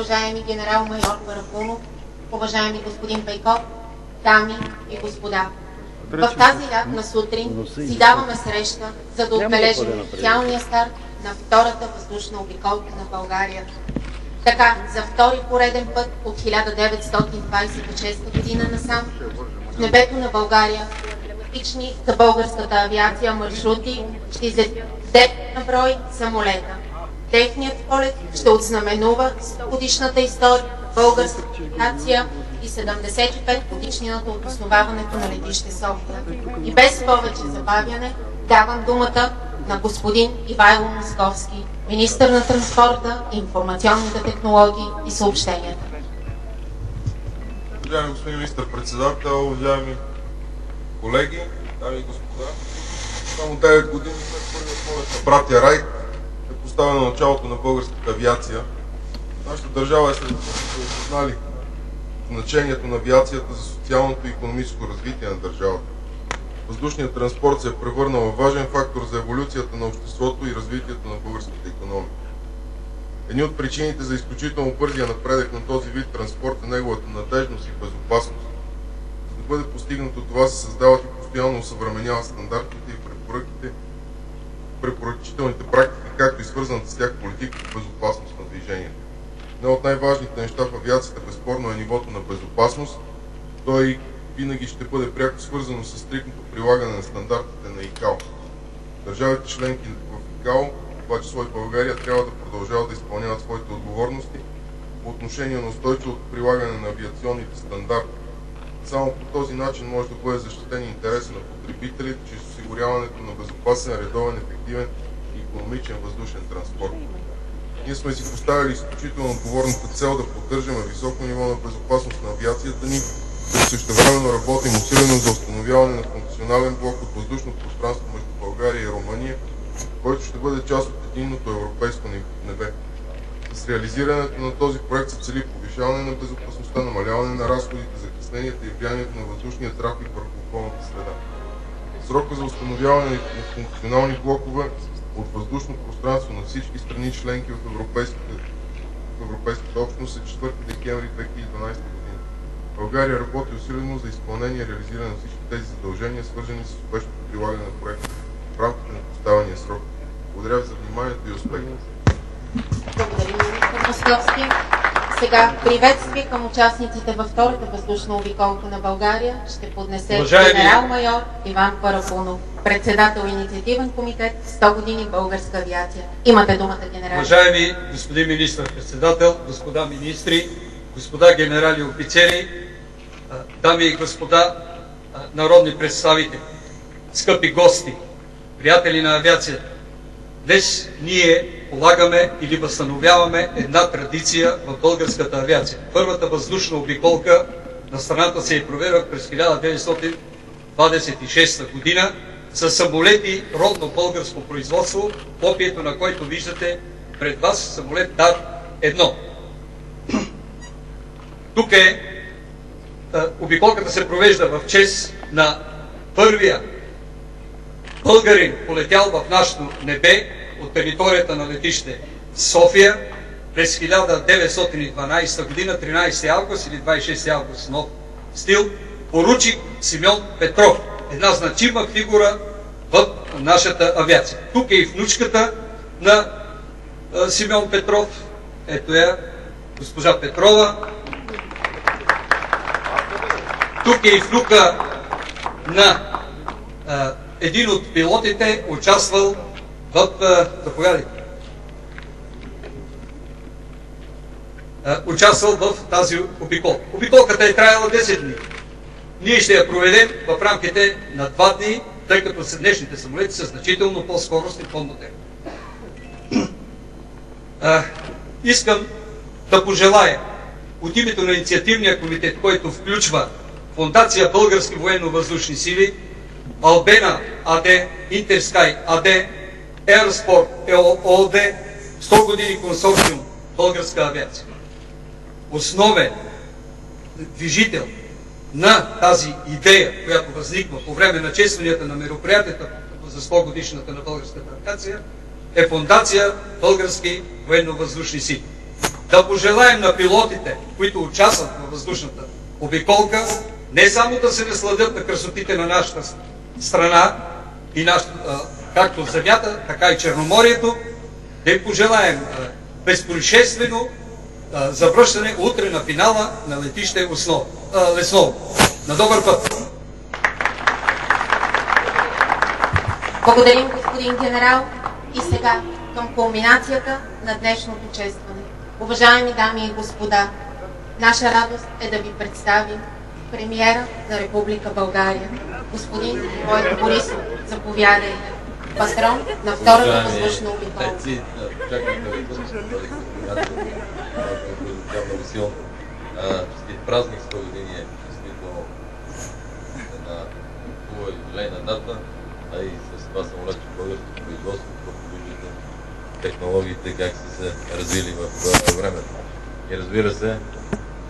уважаеми генерал-майор Парапунов, уважаеми господин Пейков, дами и господа. В тази лятна сутрин си даваме среща, за да отбележим официалния старт на втората въздушна обиколка на България. Така, за втори пореден път от 1926 година насам, в небето на България, типични за българската авиация маршрути ще излетят на брой самолета. Техният полет ще отзнаменува 100 годишната история на българската авиация и 75 годишнината от основаването на летище София. И без повече забавяне давам думата на господин Ивайло Московски, министър на транспорта, информационните технологии и съобщенията. Уважаеми господин министър-председател, уважаеми колеги, дами и господа, само 9 години след първият полет на братя Райт е поставено началото на българската авиация. Нашата държава е сред осъзнали значението на авиацията за социалното и економическо развитие на държавата. Въздушният транспорт се е превърнал в важен фактор за еволюцията на обществото и развитието на българската економика. Едни от причините за изключително бързия напредък на този вид транспорт е неговата надежност и безопасност. За да бъде постигнато това се създават и постоянно усъвременяват стандартите и препоръките, препоръчителните практики, както и свързаната с тях политика по безопасност на движението. Едно от най-важните неща в авиацията безспорно е нивото на безопасност. Той винаги ще бъде пряко свързано с стрикното прилагане на стандартите на ИКАО. Държавите членки в ИКАО, това число и България, трябва да продължават да изпълняват своите отговорности по отношение на устойчивото прилагане на авиационните стандарти. Само по този начин може да бъде защитен интереса на потребителите чрез осигуряването на безопасен, редовен, ефективен и економичен въздушен транспорт. Ние сме си поставили изключително отговорната цел да поддържаме високо ниво на безопасност на авиацията ни, като същевременно работим усилено за установяване на функционален блок от въздушно пространство между България и Румъния, който ще бъде част от единното европейско небе. С реализирането на този проект се цели повишаване на безопасността, намаляване на разходите, закъсненията и влиянието на въздушния трафик върху околната среда. Срока за установяване на функционални блокове от въздушно пространство на всички страни членки в Европейската, в Европейската общност е 4 декември 2012 година. България работи усилено за изпълнение и реализиране на всички тези задължения, свързани с успешното прилагане на проекта в рамките на поставения срок. Благодаря ви за вниманието и успех! Благодарим, министър. Сега приветствие към участниците във втората въздушна обиколка на България ще поднесе Уважаеми... генерал-майор Иван Парапунов, председател инициативен комитет 100 години българска авиация. Имате думата, генерал. Уважаеми господин министър-председател, господа министри, господа генерали офицери, дами и господа народни представители, скъпи гости, приятели на авиацията, днес ние полагаме или възстановяваме една традиция в българската авиация. Първата въздушна обиколка на страната се е провела през 1926 година с самолети родно българско производство, копието на който виждате пред вас самолет Дар 1. Тук е обиколката се провежда в чест на първия българин полетял в нашето небе от територията на летище София през 1912 година, 13 август или 26 август нов стил, поручик Симеон Петров. Една значима фигура в нашата авиация. Тук е и внучката на Симеон Петров. Ето я, госпожа Петрова. Тук е и внука на а, един от пилотите, участвал в... Заповядайте. Участвал в тази обиколка. Обиколката е траяла 10 дни. Ние ще я проведем в рамките на 2 дни, тъй като днешните самолети са значително по-скоростни, по-модерни. Искам да пожелая от името на инициативния комитет, който включва Фундация Български военно-въздушни сили, Албена АД, Интерскай АД, Ерспорт ООД, 100 години консорциум Българска авиация. Основен движител на тази идея, която възниква по време на честванията на мероприятията за 100 годишната на българската авиация, е фундация Български военно-въздушни сили. да пожелаем на пилотите, които участват във въздушната обиколка, не само да се насладят на красотите на нашата страна, и нашата, както земята, така и Черноморието, да им пожелаем безпроизшествено завръщане утре на финала на летище Лесново. На добър път! Благодарим, господин генерал. И сега към кулминацията на днешното честване. Уважаеми дами и господа, наша радост е да ви представим премиера на Република България, господин Бойко Борисов. Заповядайте. Патрон на втората въздушна обиколка. Честит празник, 100 години е действително една хубава юбилейна дата, а и с това самолет, че българското производство, просто виждате технологиите как са се развили в времето. И разбира се,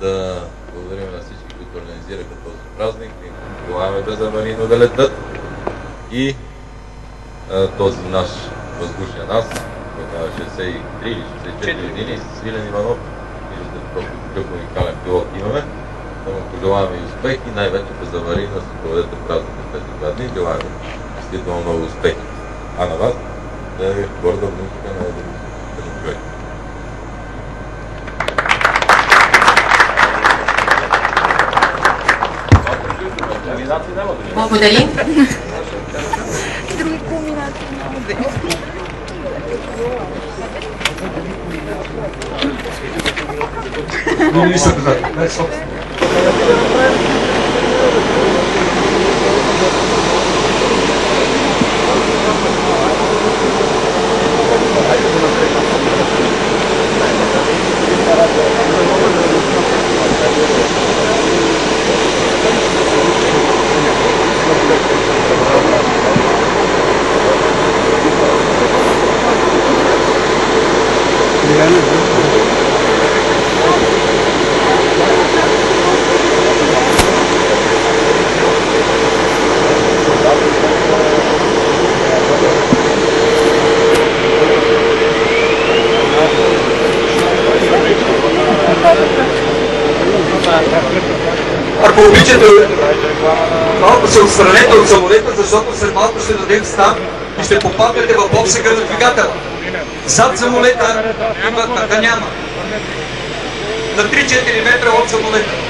да благодарим на всички, които организираха този празник и желаваме без аварийно да летат. И този наш въздушен аз, който на 63 или 64 години, с Свилен Иванов, виждате колко какъв уникален пилот имаме. Да му пожелаваме и успех и най-вече без аварийно да се проведете празника тези два дни. Желаем действително много успехи. А на вас да ви горда музика на един човек. Благодарим. Non, oui, ça peut pas. Ако обичате, малко се отстранете от самолета, защото след малко ще дадем старт и ще попаднете в обсега на двигателя. Зад самолета има няма. На 3-4 метра от самолета.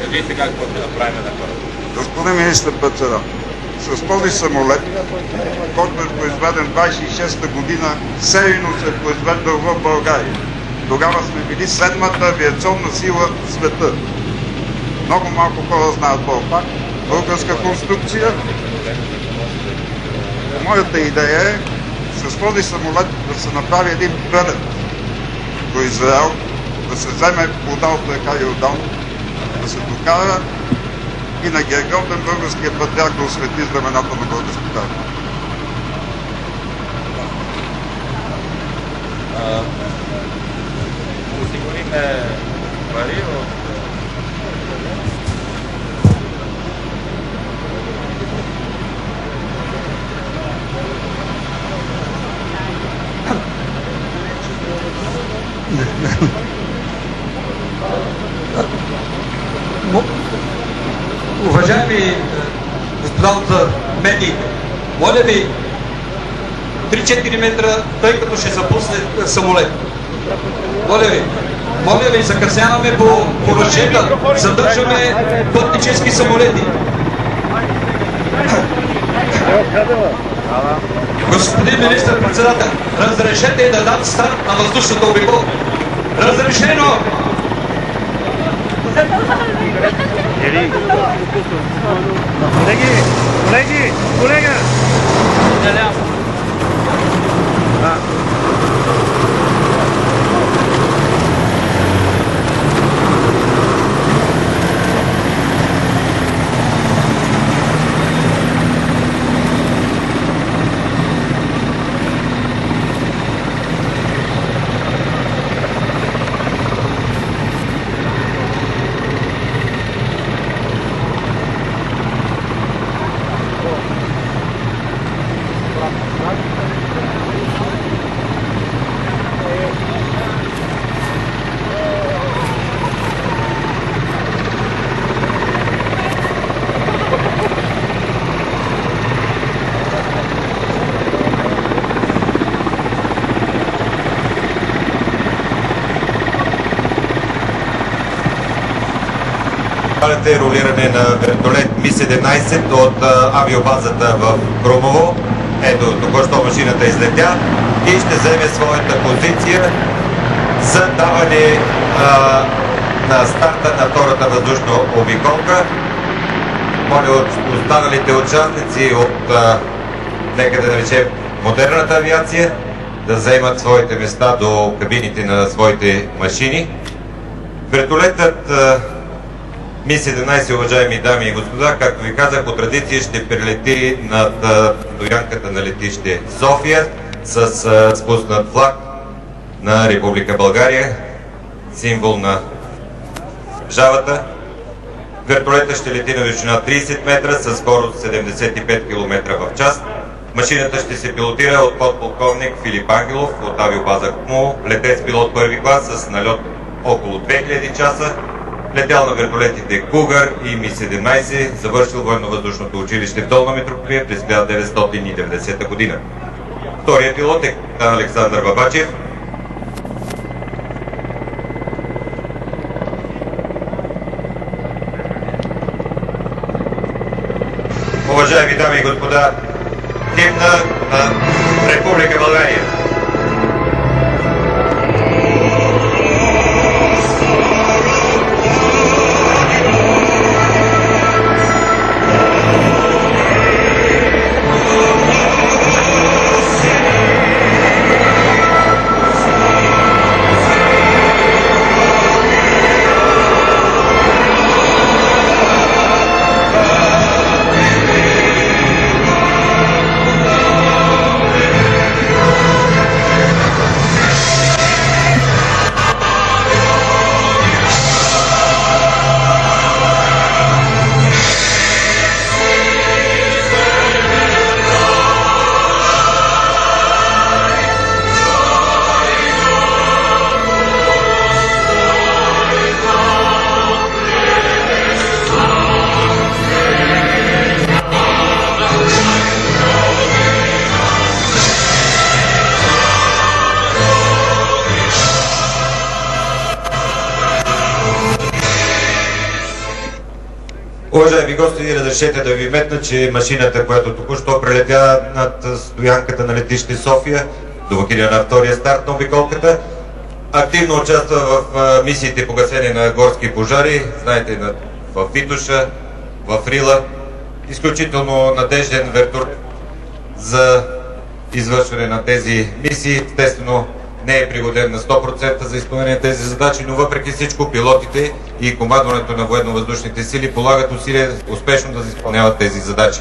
Кажете какво ще направим на хората. Господин министър председател, с този самолет, който е произведен 26-та година, серийно се е произвеждал в България. Тогава сме били седмата авиационна сила в света. Много малко хора знаят факт. Българска конструкция. Моята идея е с този самолет да се направи един прелет Израел, да се вземе вода от река Йордан, да се докара и на Гергьовден българския патриарх да освети знамената на българската армия. Осигуриме пари от Уважаеми е, господа от е, медиите, моля ви 3-4 метра, тъй като ще запусне е, самолет. Моля ви, моля ви, закъсняваме по поръчета, задържаме пътнически самолети. Господин министър-председател, разрешете да дам старт на въздушната обиколка. Разрешено! Колеги, колеги, колега! Правите ролиране на вертолет Ми-17 от авиобазата в Крумово. Ето, току-що машината излетя и ще вземе своята позиция за даване а, на старта на втората въздушна обиколка. Моля от останалите участници от, а, нека да наречем, модерната авиация, да заемат своите места до кабините на своите машини. Вертолетът Ми-17, уважаеми дами и господа, както ви казах, по традиция ще прилети над стоянката на летище София с а, спуснат флаг на Република България, символ на държавата. Вертолетът ще лети на височина 30 метра с скорост 75 км в час. Машината ще се пилотира от подполковник Филип Ангелов от авиобаза КМУ, летец пилот първи клас с налет около 2000 часа, летял на вертолетите Кугър и Ми-17, завършил военно-въздушното училище в Долна Митрополия през 1990 година. Вторият пилот е Александър Бабачев, Уважаеми дами и господа, химна на Република България. Уважаеми гости, разрешете да ви метна, че машината, която току-що прелетя над стоянката на летище София, домакиня на втория старт на обиколката, активно участва в мисиите по гасене на горски пожари, знаете, на, в Витуша, в Рила. Изключително надежден вертур за извършване на тези мисии. Естествено, не е пригоден на 100% за изпълнение на тези задачи, но въпреки всичко пилотите и командването на военно-въздушните сили полагат усилия успешно да изпълняват тези задачи.